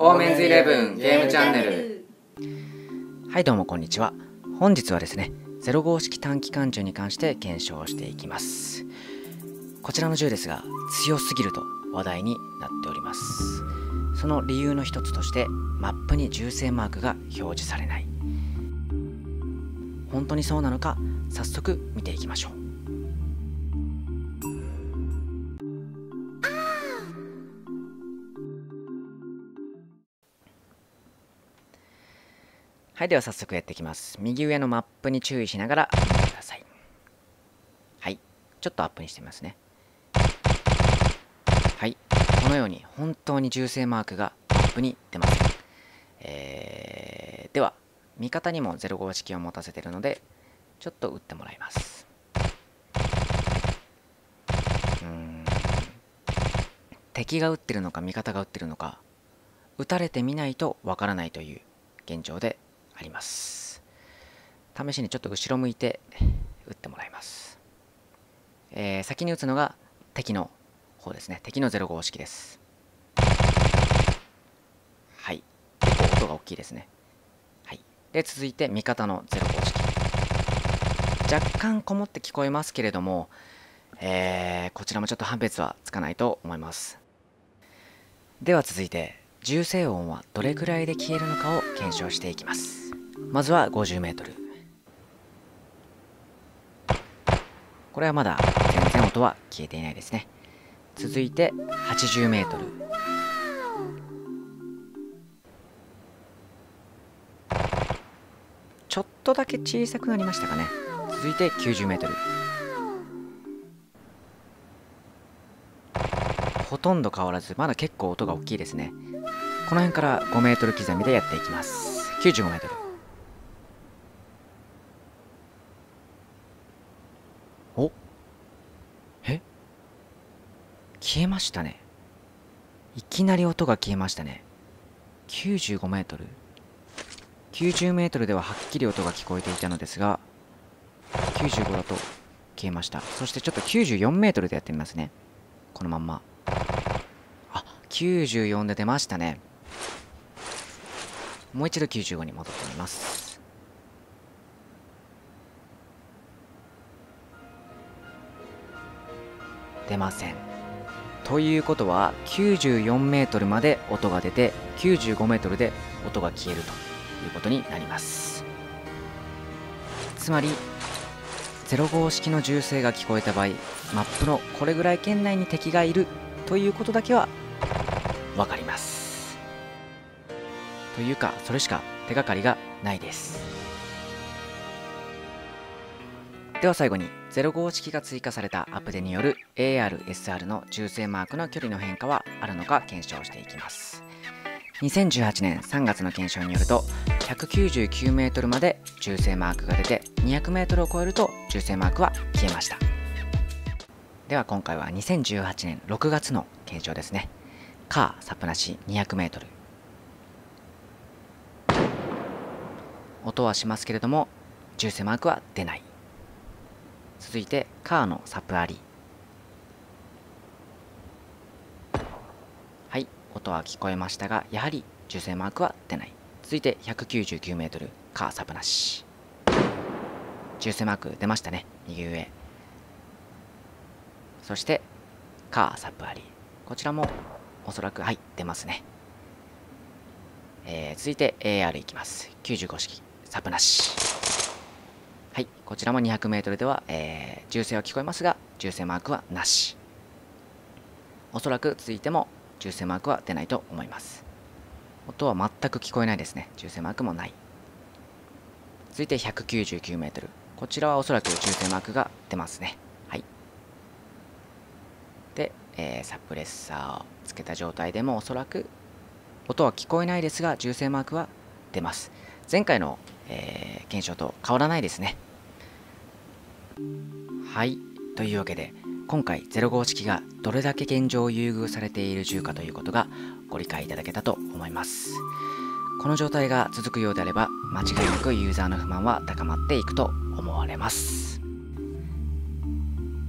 オーメンズイレブンゲームチャンネル。はいどうもこんにちは。本日はですね0号式短期間銃に関して検証していきます。こちらの銃ですが強すぎると話題になっております。その理由の一つとしてマップに銃声マークが表示されない。本当にそうなのか早速見ていきましょうはいでは早速やっていきます。右上のマップに注意しながら見てください。はい。ちょっとアップにしてみますね。はい。このように本当に銃声マークがマップに出ません、えー、では味方にも05式を持たせているのでちょっと打ってもらいます。うん。敵が撃ってるのか味方が撃ってるのか撃たれてみないとわからないという現状であります。試しにちょっと後ろ向いて打ってもらいます、えー、先に打つのが敵の方ですね。敵の05式です。はい。結構音が大きいですね。はい。で続いて味方の05式。若干こもって聞こえますけれどもえー、こちらもちょっと判別はつかないと思います。では続いて銃声音はどれくらいで消えるのかを検証していきます。まずは 50m これはまだ全然音は消えていないですね。続いて 80m ちょっとだけ小さくなりましたかね。続いて 90m ほとんど変わらずまだ結構音が大きいですね。この辺から 5m 刻みでやっていきます。95m お？え？消えましたね。いきなり音が消えましたね。95メートル。90メートルでははっきり音が聞こえていたのですが95だと消えました。そしてちょっと94メートルでやってみますね。このまんま。あ94で出ましたね。もう一度95に戻ってみます。出ません。ということは94メートルまで音が出て95メートルで音が消えるということになります。つまり05式の銃声が聞こえた場合マップのこれぐらい圏内に敵がいるということだけは分かります。というかそれしか手がかりがないです。では最後に05式が追加されたアップデによる AR、SR の銃声マークの距離の変化はあるのか検証していきます。2018年3月の検証によると 199m まで銃声マークが出て 200m を超えると銃声マークは消えました。では今回は2018年6月の検証ですね。カーサプなし 200m 音はしますけれども銃声マークは出ない。続いてカーのサプアリはい音は聞こえましたがやはり銃声マークは出ない。続いて 199m カーサプなし。銃声マーク出ましたね右上。そしてカーサプアリこちらもおそらくはい出ますね。えー、続いて AR いきます。95式。サプなしはい、こちらも 200m では、えー、銃声は聞こえますが、銃声マークはなし。おそらく続いても銃声マークは出ないと思います。音は全く聞こえないですね。銃声マークもない。続いて 199m。こちらはおそらく銃声マークが出ますね。はい。で、えー、サプレッサーをつけた状態でもおそらく音は聞こえないですが、銃声マークは出ます。前回の、えー、検証と変わらないですね。はい。というわけで今回05式がどれだけ現状優遇されている銃かということがご理解いただけたと思います。この状態が続くようであれば間違いなくユーザーの不満は高まっていくと思われます。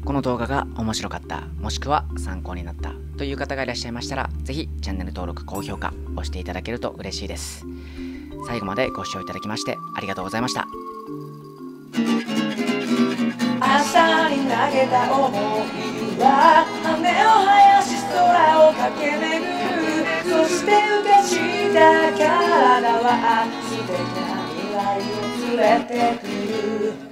この動画が面白かったもしくは参考になったという方がいらっしゃいましたら是非チャンネル登録高評価押していただけると嬉しいです。最後までご視聴いただきましてありがとうございました。明日に投げた思いは羽を生やし空を駆け巡る。そして浮かした体は素敵な未来を連れてくる。